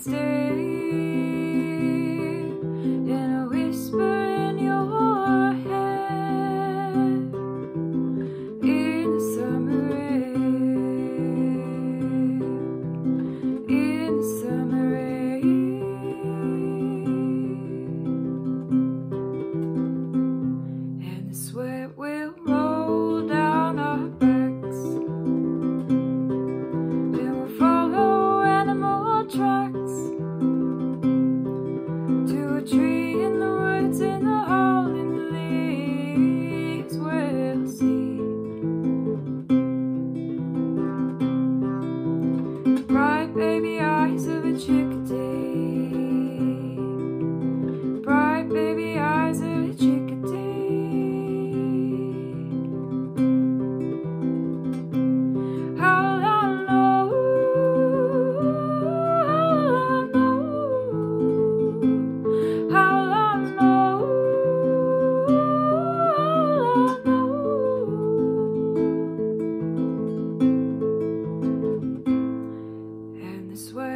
stay in a whisper in your head. In the summer rain. In the summer rain. And the sweat bright baby eyes of a chick swear